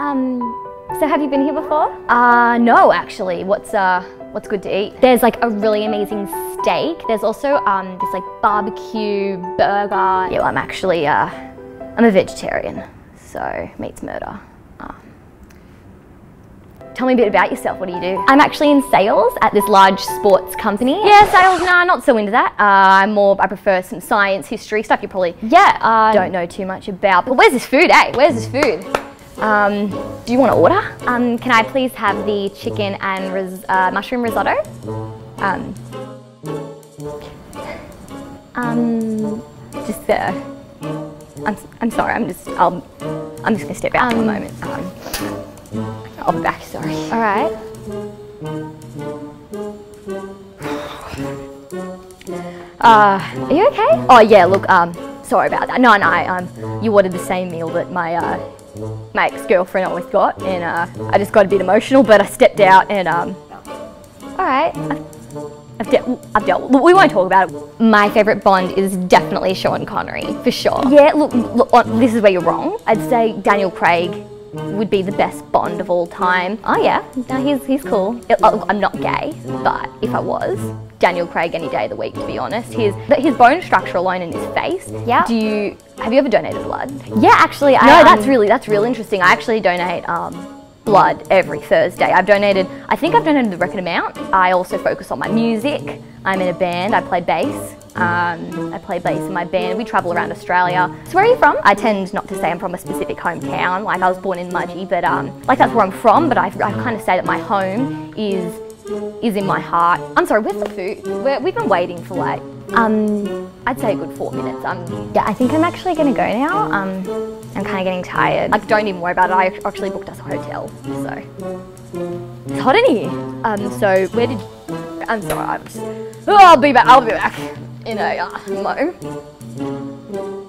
Um, so have you been here before? Uh, no, actually. What's uh, what's good to eat? There's like a really amazing steak. There's also um, this like barbecue burger. Yeah, well, I'm actually uh, I'm a vegetarian, so meat's murder. Uh, tell me a bit about yourself. What do you do? I'm actually in sales at this large sports company. Yeah, sales. Nah, not so into that. Uh, I'm more. I prefer some science, history stuff. You probably Yeah. Uh, don't know too much about. But where's this food? Eh? Where's this food? Um, do you want to order? Um, can I please have the chicken and ris- uh, mushroom risotto? Um, Um, just uh, I'm, I'm sorry. I'm just I'll, I'm just gonna step out for a Um, moment. Um, I'll be back. Sorry. all right. Uh, are you okay? Oh yeah. Look. Um, sorry about that. No, no. Um, you ordered the same meal that my uh, my ex-girlfriend always got, and uh, I just got a bit emotional. But I stepped out, and um, All right. I've, de- I've dealt. We won't talk about it. My favourite Bond is definitely Sean Connery, for sure. Yeah, look, look this is where you're wrong. I'd say Daniel Craig would be the best Bond of all time. Oh yeah, no, he's he's cool. I- I- I'm not gay, but if I was, Daniel Craig any day of the week, to be honest. His his bone structure alone in his face. Yeah. Do you have you ever donated blood? Yeah, actually, I. No, um, that's really that's real interesting. I actually donate um, blood every Thursday. I've donated. I think I've donated the record amount. I also focus on my music. I'm in a band. I play bass. Um, I play bass in my band. We travel around Australia. So where are you from? I tend not to say I'm from a specific hometown. Like I was born in Mudgee, but um, like that's where I'm from. But I, I kind of say that my home is is in my heart. I'm sorry. Where's the food? We're, we've been waiting for like Um, I'd say a good four minutes. Um, yeah, I think I'm actually gonna go now. Um, I'm kind of getting tired. Like, don't even worry about it. I actually booked us a hotel, so it's hot in here. Um, so where did? I'm sorry. I'm just. Oh, I'll be back. I'll be back in a uh, mo.